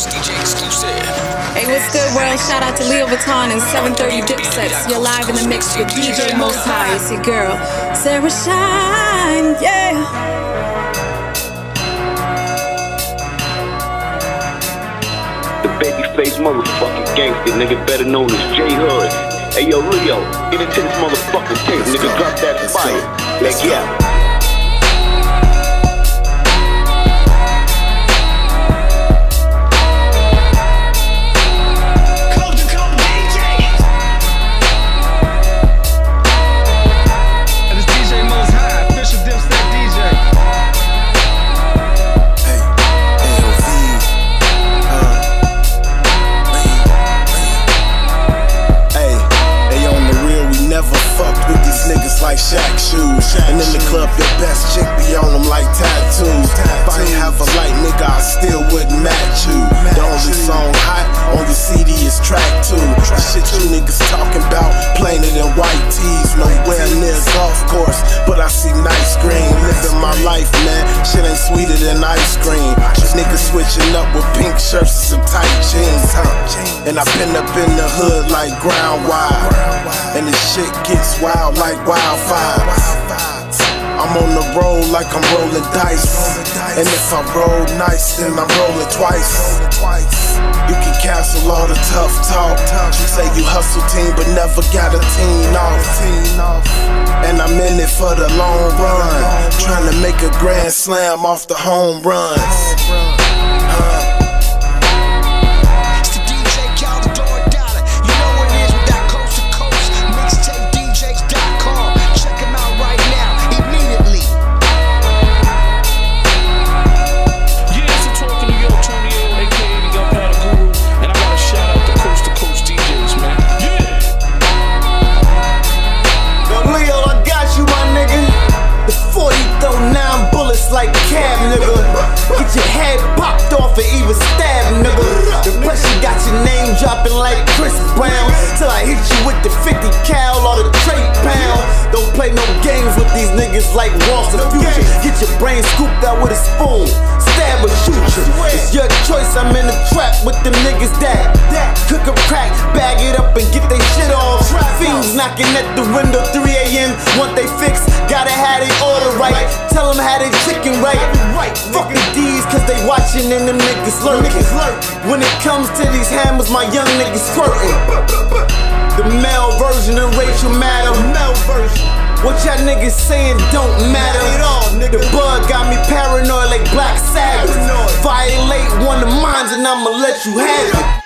Hey, what's good, world? Shout out to Leo Vutton and 730 Dipsets. You're live in the mix with DJ Most High. It's your girl, Sarah Shine. Yeah. The babyface motherfucking gangster, nigga, better known as J Hood. Hey yo, Leo, get into this motherfucking tape, nigga, drop that fire. Like, yeah. Shaq shoes. And in the club, your best chick be on them like tattoos. If I ain't have a light nigga, I still wouldn't match you. The only song hot on your CD is track two. The shit you niggas talking about, plainer than white tees. Nowhere near golf course, but I see nice green. Living my life, man. Shit ain't sweeter than ice cream. Niggas switching up with pink shirts and some tight jeans? And I been up in the hood like ground wild. And this shit gets wild like wildfire. I'm on the road like I'm rolling dice. And if I roll nice, then I'm rolling twice. You can cancel all the tough talk. You say you hustle team, but never got a team off. And I'm in it for the long run. Trying to make a grand slam off the home runs. Stab, nigga. The pressure got your name dropping like Chris Brown. Till I hit you with the 50 cal or the trade pound. Don't play no games with these niggas like Ross and Future. Get your brain scooped out with a spoon. Stab or shoot you. It's your choice, I'm in the trap with them niggas that cook up crack, bag it up and get they shit off. Fiends knocking at the window 3 a.m. Want they fix, gotta have they order right. Tell them how they chicken right. Fuck the D's cause they watching and them niggas lurking. When it comes to these hammers, my young niggas squirting. The male version of Rachel Maddow. What y'all niggas saying don't matter. At all, nigga. The bug got me paranoid like Black Sabbath. Violate one of mine and I'ma let you have it.